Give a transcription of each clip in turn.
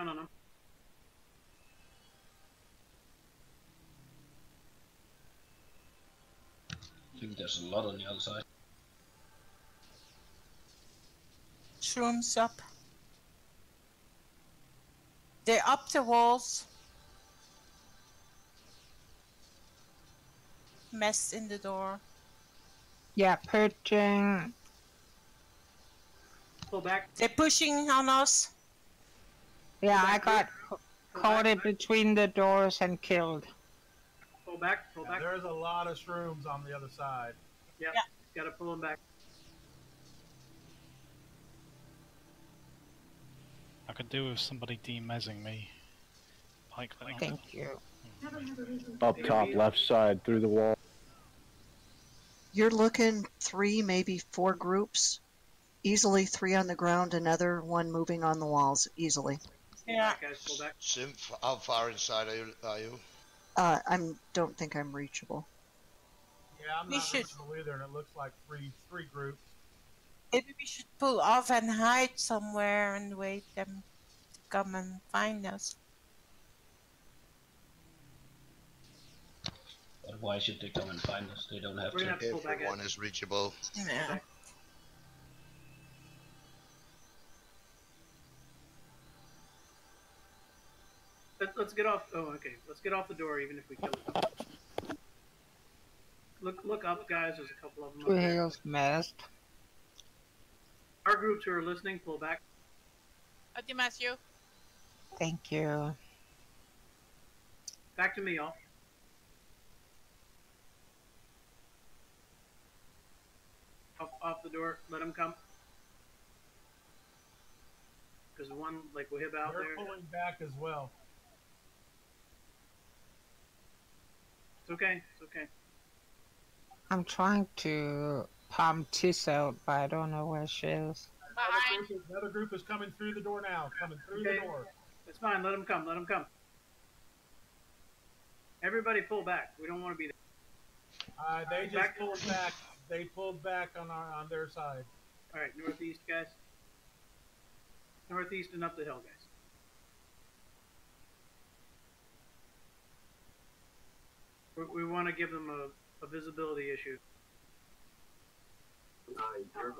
down on them. I think there's a lot on the other side. Shrooms up. They're up the walls. Mess in the door. Yeah, purging. Pull back. They're pushing on us. Yeah, Pull I got Pull caught back, it between the doors and killed. Pull back. Pull Yeah, back. there's a lot of shrooms on the other side. Yep. Gotta pull them back. I could do with somebody demezing me. Like that. Thank you. Up top, left side, through the wall. You're looking three, maybe four groups. Easily three on the ground, another one moving on the walls, easily. Pull Yeah. back, guys. Pull back. Symph, how far inside are you? Are you? Uh, I'm, don't think I'm reachable. Yeah, I'm We not should- reachable either, and it looks like three three groups. Maybe we should pull off and hide somewhere and wait them to come and find us. But why should they come and find us? They don't have We're gonna to. have to pull back. Everyone is reachable. Yeah. Let's, let's get off. Oh, okay. Let's get off the door, even if we kill it. Look, look up, guys. There's a couple of them. Two Up there. heals. Our groups who are listening, pull back. I demez you. Thank you. Back to me, y'all. Off, off the door. Let them come. Because one, like, will hit out They're there. pulling back as well. It's okay. It's okay. I'm trying to palm Tiss out, but I don't know where she is. Behind. Another group, another group is coming through the door now. Coming through Okay. the door. It's fine. Let them come. Let them come. Everybody pull back. We don't want to be there. Uh, they just Back- pulled back. They pulled back on our on their side. All right, northeast, guys. Northeast and up the hill, guys. We, we want to give them a, a visibility issue.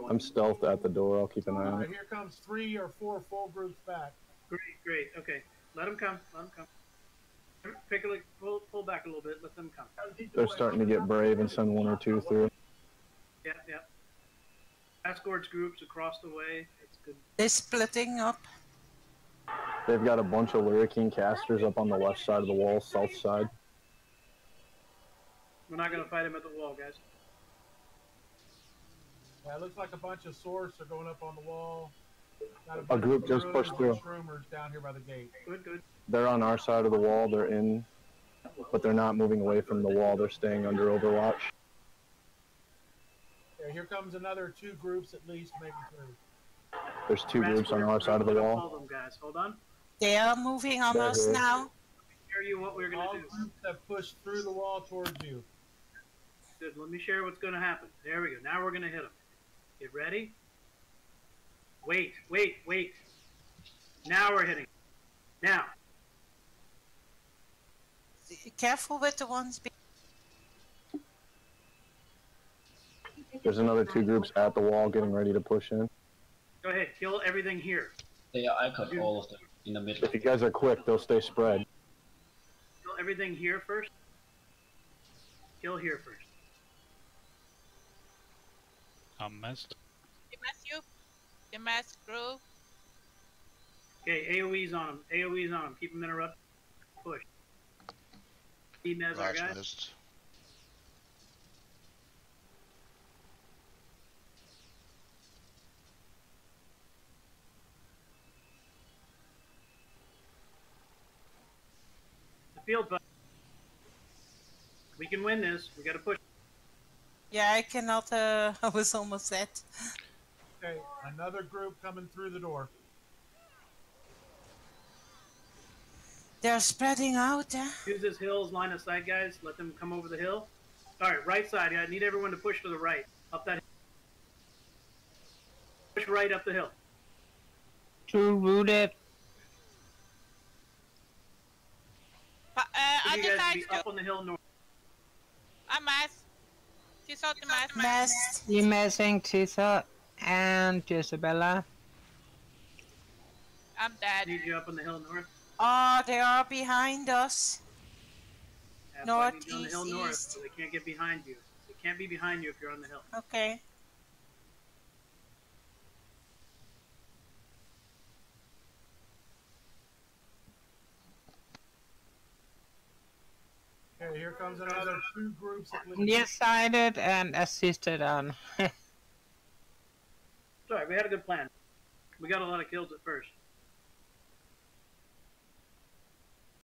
I'm stealthed at the door. I'll keep an eye on it. here comes three or four full groups back. Great, great. Okay, let them come. Let them come. Pick a look, pull, pull back a little bit. Let them come. They're starting to get brave and send one or two through. Yeah, yeah. Escorts groups across the way. It's good. They're splitting up. They've got a bunch of Lurikeen casters up on the left side of the wall, south side. We're not gonna fight them at the wall, guys. Yeah, it looks like a bunch of sorts are going up on the wall. Got A group just pushed through. Shroomers down here by the gate. Good, good. They're on our side of the wall. They're in, but they're not moving away from the wall. They're staying under Overwatch. Yeah, here comes another two groups at least, maybe three. There's two groups on our side of the Hold wall. them, guys. Hold on. They are moving on They're us here. now. Share you what we're gonna do. All do. groups have pushed through the wall towards you. Good. Let me share what's gonna happen. There we go. Now we're gonna hit them. Get ready. Wait, wait, wait. Now we're hitting. Now. Careful with the ones. Be- There's another two groups at the wall getting ready to push in. Go ahead. Kill everything here. Yeah, are, I got all of them in the middle. If you guys are quick, they'll stay spread. Kill everything here first. Kill here first. I'm messed. mezzed. Demez you. Demez group. Okay, AoE's on them. AoE's on them. Keep them interrupted. Push. Demez our Large guy. missed. The field button. We can win this. We gotta push. Yeah, I cannot. Uh, I was almost set. Okay, another group coming through the door. They're spreading out. Eh? Use this hill's line of sight, guys. Let them come over the hill. All right, right side. Yeah, I need everyone to push to the right, up that. Hill. Push right up the hill. To route uh, I you guys be up on the hill north. I'm She's out the Mass. Mast. Demezing Tisa and Jezebella. I'm dead. Need you up on the hill north. Oh, they are behind us. That's why I need you on the hill north, east. so they can't get behind you. They can't be behind you if you're on the hill. Okay. Okay, here comes another two groups at least. Nearsighted and assisted on. Sorry, we had a good plan. We got a lot of kills at first.